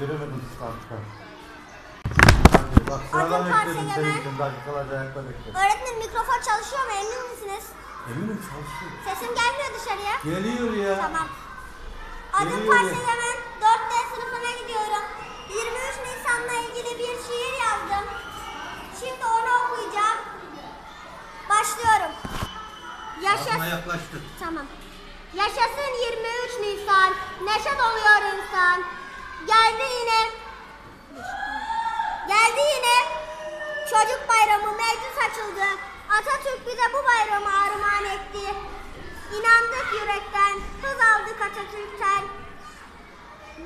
göremedim startta. Hadi bak sıradan Adım bekledim senin için. Dakikalarca ayakta bekledim. Öğretmenim mikrofon çalışıyor mu emin misiniz? Eminim çalışıyor. Sesim gelmiyor dışarıya. Geliyor ya. Tamam. Adım Geliyor. Yemen. 4D sınıfına gidiyorum. 23 Nisan'la ilgili bir şiir yazdım. Şimdi onu okuyacağım. Başlıyorum. Yaşasın. Aklıma yaklaştı. Tamam. Yaşasın 23 Nisan. Neşe doluyor insan. Geldi yine. Geldi yine. Çocuk bayramı meclis açıldı. Atatürk bize bu bayramı armağan etti. İnandık yürekten, hız aldık Atatürk'ten.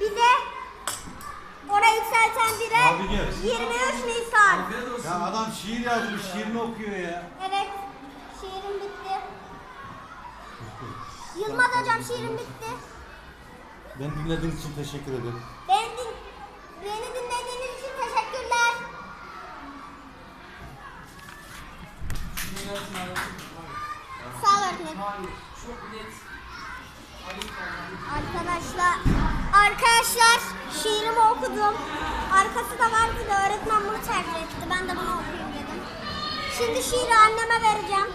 Bize ona yükselten bire Abi gel. 23 Nisan. Ya adam şiir yazmış, şiirini okuyor ya. Evet, şiirim bitti. Yılmaz hocam şiirim bitti. Ben dinlediğiniz için teşekkür ederim. Beni, din beni dinlediğiniz için teşekkürler. Sağ ol öğretmenim. Arkadaşlar, arkadaşlar şiirimi okudum. Arkası da vardı da öğretmen bunu tercih etti. Ben de bunu okuyayım dedim. Şimdi şiiri anneme vereceğim.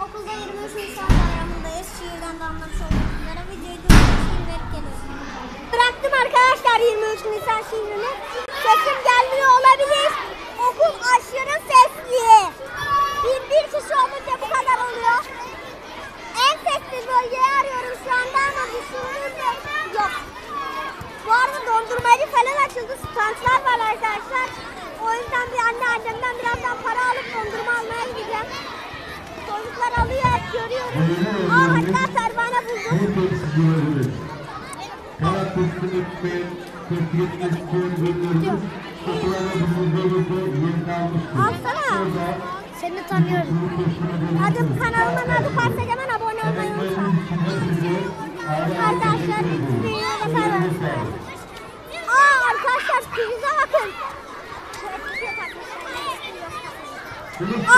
Okulda 23 Nisan bayramındayız. Şiirden de anlamış Bıraktım arkadaşlar 23 Nisan şiirini. Sesim gelmiyor olabilir. Okul aşırı sesli. Bir, bir kişi olunca bu kadar oluyor. En sessiz bölgeyi arıyorum şu anda ama düşündüğüm de yok. Bu arada dondurmacı falan açıldı. Standlar var arkadaşlar. O yüzden bir anne annemden birazdan para alıp dondurma almaya gideceğim. Çocuklar alıyor görüyorum. Aa hatta pervane buldum. Alsana. Seni tanıyorum. Adım kanalımın adı Farsegemen abone olmayı unutmayın. Arkadaşlar videoya bakar mısınız? Aa arkadaşlar prize bakın.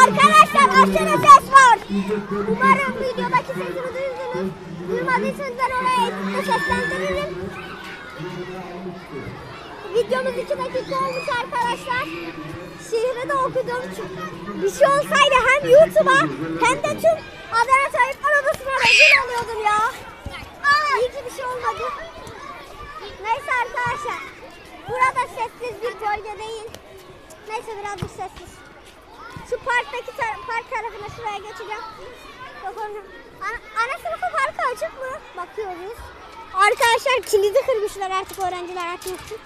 Arkadaşlar aşırı ses var. Umarım videodaki sesimi duydunuz. Duymadıysanız ben oraya ekiple seslendiririm. Videomuz 2 dakika olmuş arkadaşlar. Şiiri de okudum. Bir şey olsaydı hem YouTube'a hem de tüm Adana Tayyipler Odası'na rezil oluyordum ya. İyi ki bir şey olmadı. Neyse arkadaşlar. Burada sessiz bir bölge değil. Neyse birazcık sessiz. Şu parktaki tar- park tarafına şuraya geçeceğim. Bakalım. Ana, ana sınıfı parkı açık mı? Bakıyoruz. Arkadaşlar kilidi kırmışlar artık öğrenciler açmak için.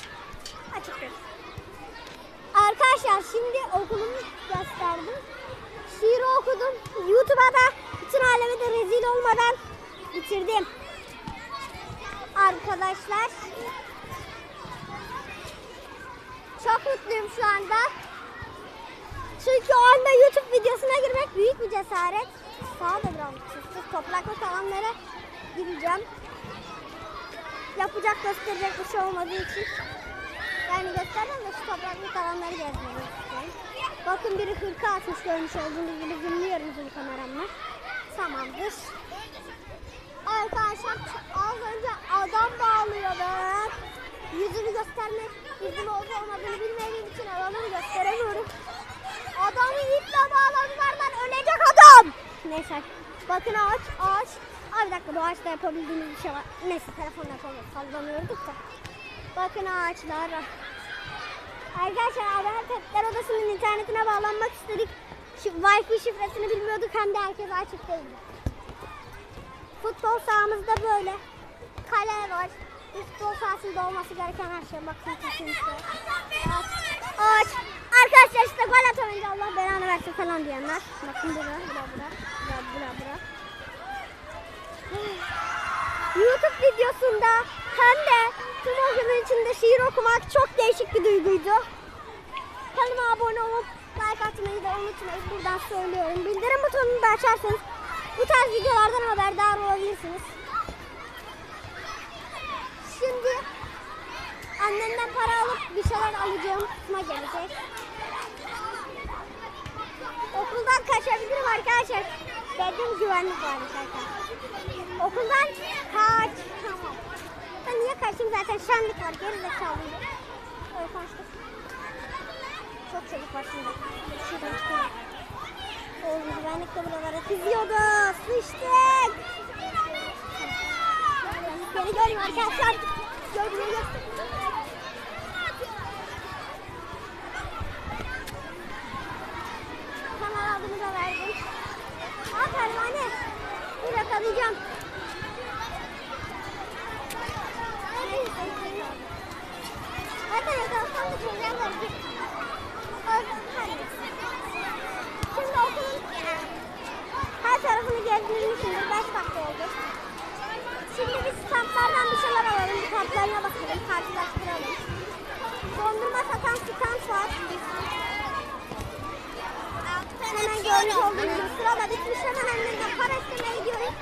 Arkadaşlar şimdi okulumu gösterdim. Şiiri okudum. YouTube'a da bütün aleme de rezil olmadan bitirdim. Arkadaşlar. Çok mutluyum şu anda. Çünkü o anda YouTube videosuna girmek büyük bir cesaret. Sağa da biraz sessiz topraklı alanlara gireceğim. Yapacak gösterecek bir şey olmadığı için. Yani göstermem de şu topraklı alanları gezmeyi istiyorum. Bakın biri hırka atmış görmüş olduğunuz gibi zoomluyorum zoom kameramla. Tamamdır. Arkadaşlar az önce adam bağlıyordu. Yüzünü göstermek izin olup olmadığını bilmediğim için adamı gösteremiyorum. Adamı iple bağladılar lan ölecek adam. Neyse bakın ağaç ağaç. Aa, bir dakika bu ağaçta yapabildiğimiz bir şey var. Neyse telefonla yapamıyoruz sallanıyorduk da. Bakın ağaçlar. Arkadaşlar Tekrar Odası'nın internetine bağlanmak istedik. Şu Wi-Fi şifresini bilmiyorduk hem de herkes açık değildi. Futbol sahamızda böyle. Kale var. Bir futbol sahasında olması gereken her şey. Bakın kesinlikle. Ağaç. Ağaç. Arkadaşlar işte gol atamayınca Allah belanı versin falan diyenler. Bakın bura, bura, bura, bura, bura, bura. YouTube videosunda hem de tüm o içinde şiir okumak çok değişik bir duyguydu. Kanalıma abone olup like atmayı da unutmayın. Buradan söylüyorum. Bildirim butonunu da açarsanız bu tarz videolardan haberdar olabilirsiniz. Şimdi annemden para alıp bir şeyler alacağım. Kısma gelecek. Okuldan kaçabilirim arkadaşlar. Dedim güvenlik varmış arkadaşlar. Okuldan kaç. Tamam. Ben niye kaçayım zaten şenlik var. Geri zekalıyım. kaçtık. Çok çocuk var şimdi. Şuradan çıkalım. O güvenlik kameraları çiziyordu. Sıçtık. Beni görmüyor arkadaşlar. Görmüyor. Kanal adını da verdim. Aa pervane. Bir yakalayacağım. Hatta yakalasam da çocuğa verecek. Şimdi okulun her tarafını gezdirmişimdir. 5 dakika oldu. Şimdi biz kamplardan bir şeyler alalım. Bir kamplarına bakalım. Karşılaştıralım. Dondurma satan stand var. Hemen görmüş olduğunuz gibi sırada bitmiş. Hemen annemden para istemeye gidiyoruz.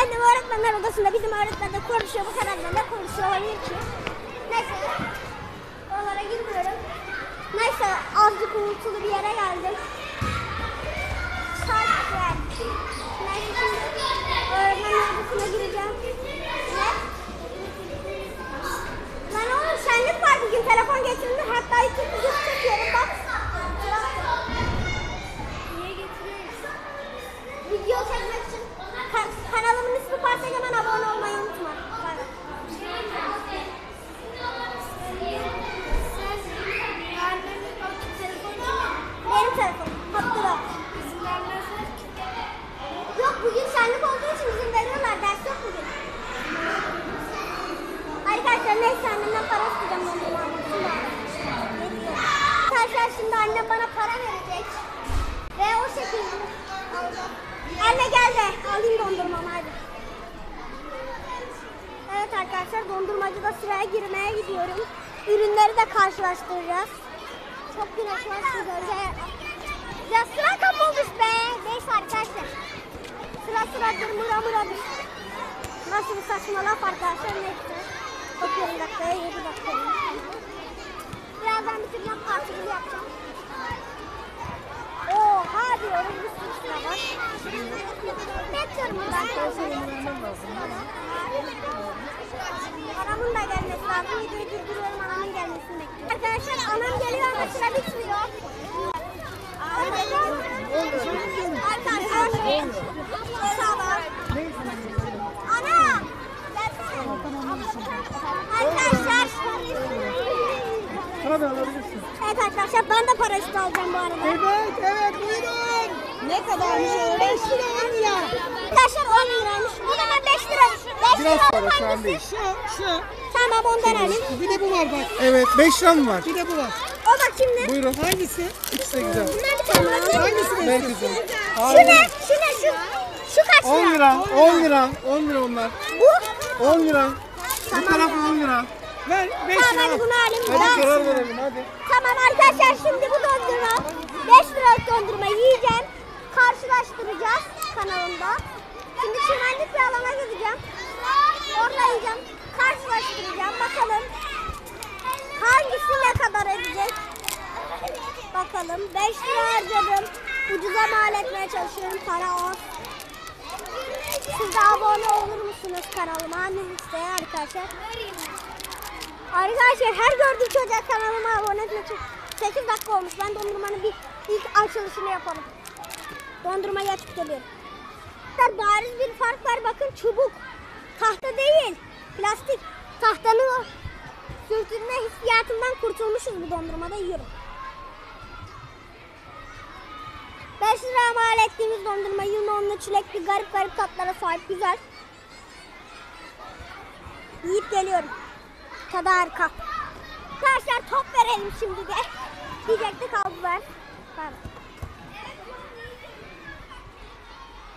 Annem öğretmenler odasında bizim öğretmenle konuşuyor. Bu kadar da ne konuşuyor olabilir ki? Neyse. Oralara girmiyorum. Neyse azıcık uğultulu bir yere geldim. Çok güzel. Neyse şimdi öğretmen odasına gireceğim. Ne? Lan oğlum şenlik var bugün telefon getirdim hatta YouTube videosu çekiyorum bak. Niye getiriyorsun? Video çekmek için. Ka- kanalımın ismi Parsek hemen abone olmayı unutma. Bak. Benim telefonum. Abdullah. Yok bugün şenlik olduğu için izin veriyorlar. Ders yok bugün. Arkadaşlar neyse annemden para isteyeceğim dondurma almasını Arkadaşlar şimdi annem bana para verecek. Ve o şekilde alacağım. Anne gel de alayım dondurmamı hadi. Evet arkadaşlar dondurmacıda sıraya girmeye gidiyorum. Ürünleri de karşılaştıracağız. Çok güneş var size. Ya sıra kapılmış be. Neyse arkadaşlar. Sıra sıradır mıra mıradır. Nasıl bir saçma laf arkadaşlar neyse. Bakıyorum dakikaya 7 dakika. Birazdan bitireceğim partili yapacağım. Oha diyorum bir sürü sıra var. Bekliyorum ben. Anamın Evet arkadaşlar ben de paraşüt alacağım bu arada. Evet, evet buyurun. Ne kadarmış o? 5 lira 10 lira. Arkadaşlar 10 liraymış. O zaman 5 lira. 5 Biraz lira para şu an hangisi? değil. Şu, şu. Tamam ondan alayım. Bir de bu var bak. Evet 5 lira mı var? Bir de bu var. O da kimdi? Buyurun. Hangisi? İkisi de güzel. Bunlar bir tane var. Hangisi Şu ne? Şu ne? Şu. Şu kaç 10 lira? lira, 10 lira, 10 lira onlar. Bu. 10 lira. Bu tarafı 10 lira. Ver 5 Tamam bunu alayım. Hadi karar verelim hadi. Tamam arkadaşlar şimdi bu dondurma 5 liralık dondurma yiyeceğim. Karşılaştıracağız kanalımda. Şimdi çimenlik bir alana gideceğim. Orada yiyeceğim. Karşılaştıracağım. Bakalım hangisi ne kadar edecek. Bakalım 5 lira harcadım. Ucuza mal etmeye çalışıyorum. Para az. Siz de abone olur musunuz kanalıma? Anneniz de arkadaşlar. Arkadaşlar her gördüğüm çocuğa kanalıma abone etmek için 8 dakika olmuş. Ben dondurmanın bir ilk açılışını yapalım. Dondurmayı açıp geliyorum. Arkadaşlar bariz bir fark var. Bakın çubuk. Tahta değil. Plastik. Tahtanın o sürtünme hissiyatından kurtulmuşuz bu dondurmada yiyorum. 5 lira mal ettiğimiz dondurma limonlu çilekli garip garip tatlara sahip güzel. Yiyip geliyorum. Tadı harika. Arkadaşlar top verelim şimdi de. Diyecektik aldılar. Pardon.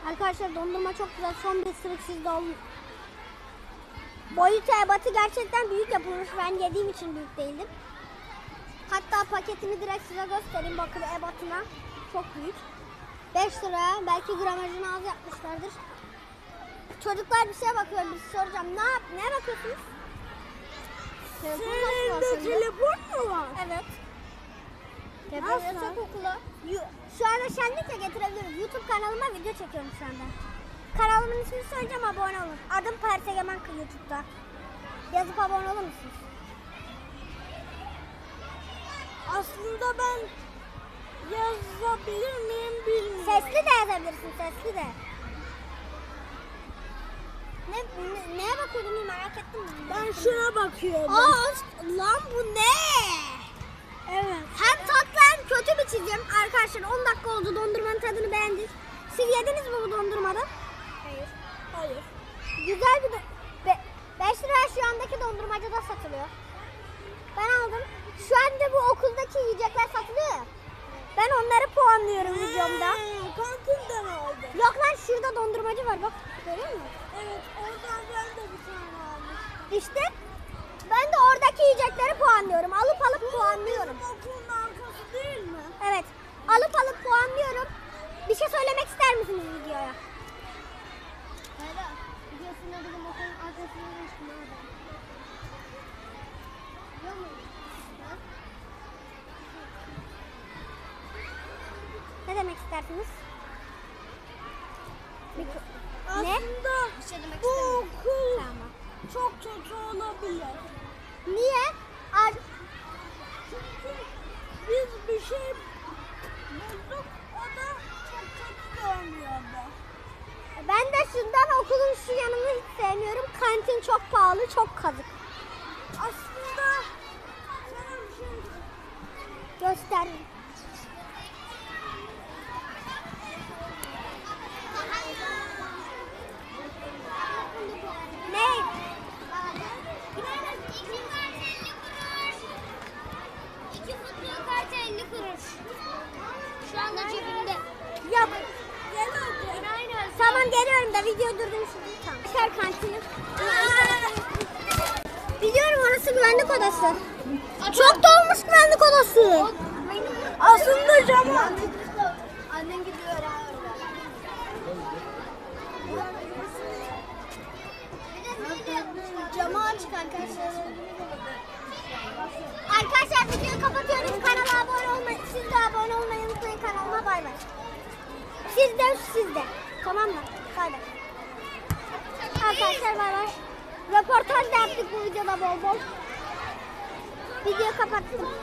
Arkadaşlar dondurma çok güzel. Son bir ısırık sizde olun. Boyutu ebatı gerçekten büyük yapılmış. Ben yediğim için büyük değildim. Hatta paketini direkt size göstereyim. Bakın ebatına. Çok büyük. 5 lira. Belki gramajını az yapmışlardır. Çocuklar bir şeye bakıyor. Bir şey soracağım. Ne yap? Ne bakıyorsunuz? Sende telefon mu var? Evet. Telefon yasak okula. Şu anda şenlikle getirebiliriz. YouTube kanalıma video çekiyorum şu anda. Kanalımın ismini söyleyeceğim abone olun. Adım Persegemen YouTube'da. Yazıp abone olur musunuz? Aslında ben yazabilir miyim bilmiyorum. Sesli de yazabilirsin sesli de. Ne, ne neye bakıyordun merak ettim ben. Ben şuna bakıyordum. Aa lan bu ne? Evet. Hem tatlı hem kötü bir çizim. Arkadaşlar 10 dakika oldu dondurmanın tadını beğendik. Siz yediniz mi bu dondurmadan? Hayır. Hayır. Güzel bir Be 5 liraya şu andaki dondurmacıda satılıyor. Ben aldım. Şu anda bu okuldaki yiyecekler satılıyor. Ben onları puanlıyorum videomda. Kantinden aldım. Yok lan şurada dondurmacı var bak. Görüyor musun? Evet oradan ben de bir tane aldım. İşte ben de oradaki yiyecekleri puanlıyorum. Alıp alıp puanlıyorum. Bizim okulun arkası değil mi? Evet. Alıp alıp puanlıyorum. Bir şey söylemek ister misiniz videoya? Hayda. Videosunda bizim okulun adresini geçtim abi. Biliyor musun? Ha? Ne demek istersiniz? Mikro- Ne? Aslında Bir şey demek bu okul Tamam. çok kötü olabilir. Niye? Ar- Çünkü biz bir şey bulduk o da çok kötü görünüyordu. Ben de şundan okulun şu yanını hiç sevmiyorum. Kantin çok pahalı, çok kazık. Aslında sana bir şey Göster. Ne? İki futbol kartı 50 kuruş. Şu anda cebimde. Yok. Gel hadi. Aynen. Tamam geliyorum da video durdum şimdi. Tamam. Şer kantini. Biliyorum orası güvenlik odası. Çok dolmuş güvenlik odası. Aslında cama. Annen gidiyor ha Camı açık arkadaşlar. Arkadaşlar videoyu kapatıyoruz. Kanala abone olmayı, siz de abone olmayı unutmayın kanalıma bay bay. Siz de siz de. Tamam mı? Bay. Arkadaşlar bay bay. Röportaj da yaptık bu videoda bol bol. Videoyu kapattım.